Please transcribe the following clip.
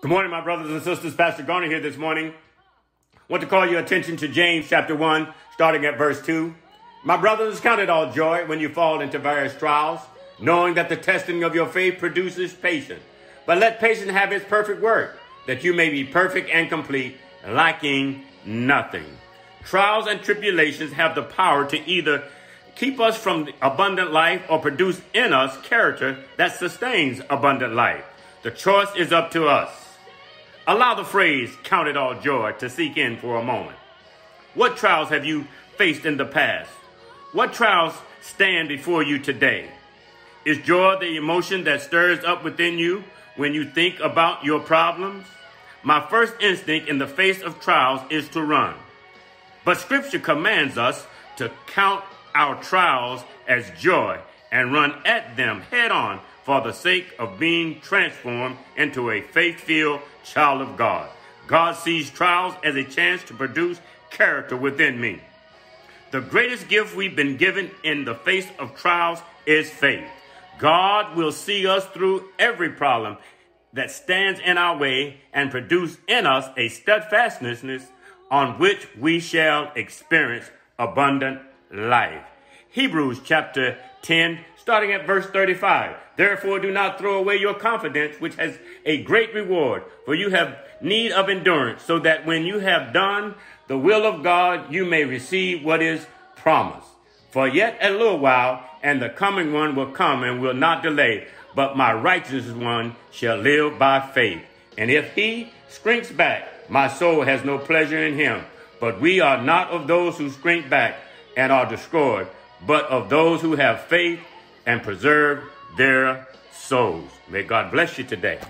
Good morning, my brothers and sisters. Pastor Garner here this morning. I want to call your attention to James chapter 1, starting at verse 2. My brothers, count it all joy when you fall into various trials, knowing that the testing of your faith produces patience. But let patience have its perfect work, that you may be perfect and complete, lacking nothing. Trials and tribulations have the power to either keep us from abundant life or produce in us character that sustains abundant life. The choice is up to us. Allow the phrase, count it all joy, to sink in for a moment. What trials have you faced in the past? What trials stand before you today? Is joy the emotion that stirs up within you when you think about your problems? My first instinct in the face of trials is to run. But scripture commands us to count our trials as joy and run at them head on for the sake of being transformed into a faith filled child of God. God sees trials as a chance to produce character within me. The greatest gift we've been given in the face of trials is faith. God will see us through every problem that stands in our way and produce in us a steadfastness on which we shall experience abundant life. Hebrews chapter 10, starting at verse 35. Therefore, do not throw away your confidence, which has a great reward, for you have need of endurance, so that when you have done the will of God, you may receive what is promised. For yet a little while, and the coming one will come and will not delay, but my righteous one shall live by faith. And if he shrinks back, my soul has no pleasure in him. But we are not of those who shrink back and are destroyed but of those who have faith and preserve their souls. May God bless you today.